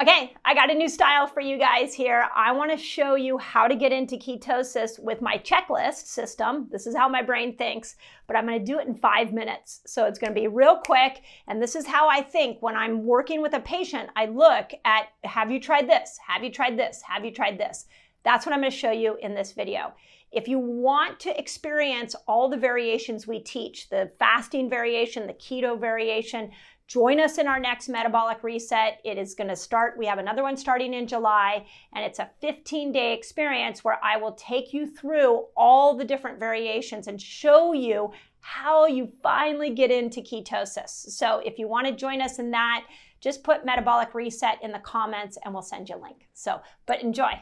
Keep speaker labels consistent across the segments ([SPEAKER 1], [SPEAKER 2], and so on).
[SPEAKER 1] Okay, I got a new style for you guys here. I want to show you how to get into ketosis with my checklist system. This is how my brain thinks, but I'm going to do it in five minutes. So it's going to be real quick. And this is how I think when I'm working with a patient. I look at have you tried this? Have you tried this? Have you tried this? That's what I'm going to show you in this video. If you want to experience all the variations we teach, the fasting variation, the keto variation, Join us in our next metabolic reset. It is going to start, we have another one starting in July, and it's a 15 day experience where I will take you through all the different variations and show you how you finally get into ketosis. So if you want to join us in that, just put metabolic reset in the comments and we'll send you a link. So, but enjoy.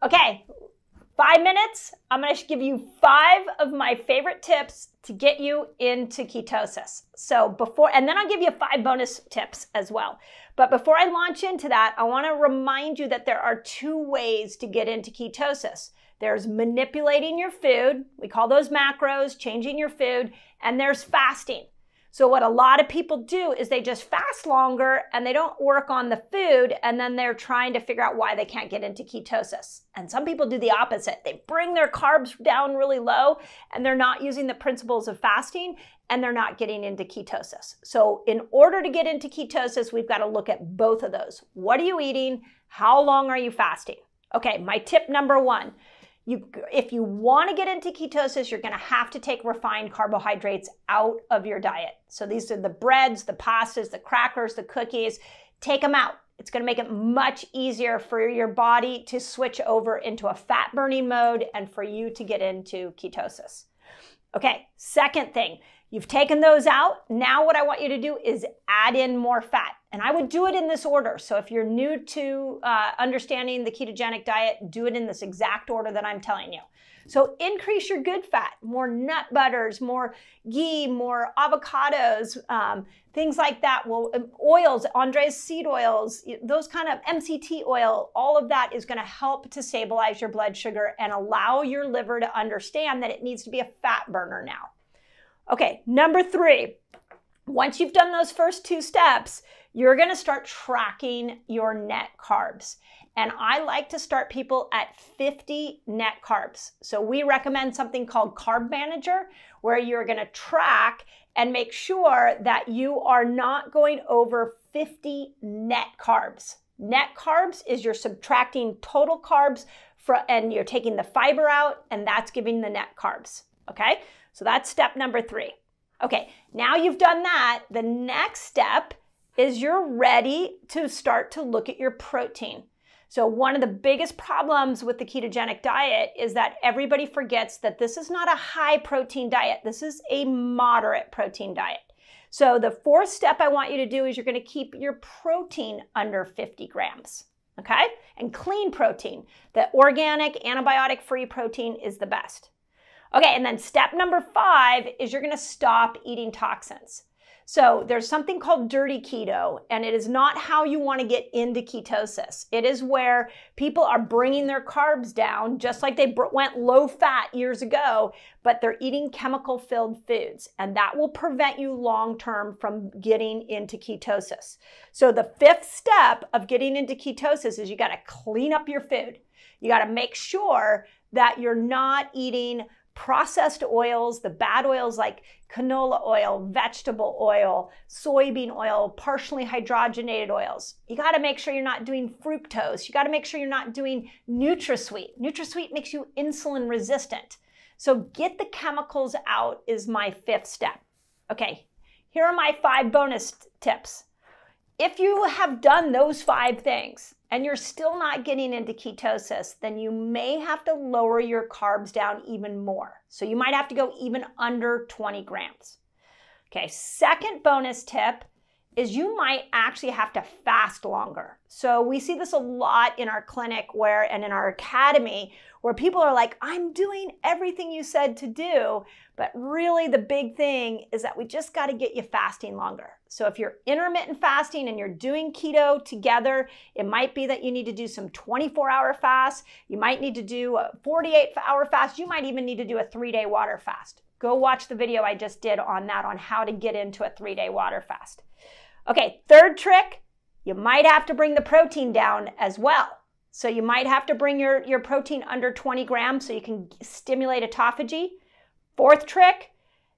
[SPEAKER 1] Okay, five minutes. I'm going to give you five of my favorite tips to get you into ketosis. So before, and then I'll give you five bonus tips as well. But before I launch into that, I want to remind you that there are two ways to get into ketosis. There's manipulating your food. We call those macros, changing your food, and there's fasting. So what a lot of people do is they just fast longer and they don't work on the food and then they're trying to figure out why they can't get into ketosis. And some people do the opposite. They bring their carbs down really low and they're not using the principles of fasting and they're not getting into ketosis. So in order to get into ketosis, we've got to look at both of those. What are you eating? How long are you fasting? Okay, my tip number 1 you, if you want to get into ketosis, you're going to have to take refined carbohydrates out of your diet. So these are the breads, the pastas, the crackers, the cookies. Take them out. It's going to make it much easier for your body to switch over into a fat burning mode and for you to get into ketosis. Okay, second thing, You've taken those out. Now what I want you to do is add in more fat. And I would do it in this order. So if you're new to uh, understanding the ketogenic diet, do it in this exact order that I'm telling you. So increase your good fat, more nut butters, more ghee, more avocados, um, things like that. Well, um, oils, Andreas seed oils, those kind of MCT oil, all of that is going to help to stabilize your blood sugar and allow your liver to understand that it needs to be a fat burner now. Okay, number three, once you've done those first two steps, you're gonna start tracking your net carbs. And I like to start people at 50 net carbs. So we recommend something called Carb Manager, where you're gonna track and make sure that you are not going over 50 net carbs. Net carbs is you're subtracting total carbs for, and you're taking the fiber out, and that's giving the net carbs. Okay? So that's step number three. Okay, now you've done that. The next step is you're ready to start to look at your protein. So, one of the biggest problems with the ketogenic diet is that everybody forgets that this is not a high protein diet. This is a moderate protein diet. So, the fourth step I want you to do is you're going to keep your protein under 50 grams. Okay? And clean protein. The organic, antibiotic free protein is the best. Okay, and then step number five is you're gonna stop eating toxins. So there's something called dirty keto, and it is not how you want to get into ketosis. It is where people are bringing their carbs down, just like they went low fat years ago, but they're eating chemical filled foods, and that will prevent you long term from getting into ketosis. So the fifth step of getting into ketosis is you got to clean up your food. You got to make sure that you're not eating processed oils, the bad oils like canola oil, vegetable oil, soybean oil, partially hydrogenated oils. You got to make sure you're not doing fructose. You got to make sure you're not doing NutraSweet. NutraSweet makes you insulin resistant. So get the chemicals out is my fifth step. Okay, here are my five bonus tips. If you have done those five things, and you're still not getting into ketosis, then you may have to lower your carbs down even more. So you might have to go even under 20 grams. Okay, second bonus tip is you might actually have to fast longer. So we see this a lot in our clinic where and in our academy where people are like, I'm doing everything you said to do. But really, the big thing is that we just got to get you fasting longer. So if you're intermittent fasting and you're doing keto together, it might be that you need to do some 24 hour fast. You might need to do a 48 hour fast. You might even need to do a three day water fast. Go watch the video I just did on that, on how to get into a three day water fast. Okay, third trick, you might have to bring the protein down as well. So you might have to bring your, your protein under 20 grams so you can stimulate autophagy. Fourth trick,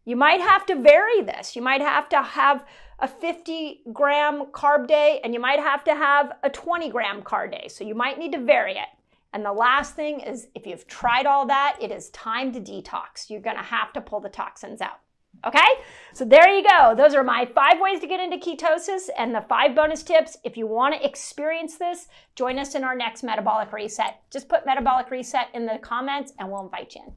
[SPEAKER 1] you might have to vary this. You might have to have a 50 gram carb day and you might have to have a 20 gram carb day. So you might need to vary it. And the last thing is if you've tried all that, it is time to detox. You're going to have to pull the toxins out. Okay, so there you go. Those are my five ways to get into ketosis and the five bonus tips. If you want to experience this, join us in our next metabolic reset. Just put metabolic reset in the comments and we'll invite you in.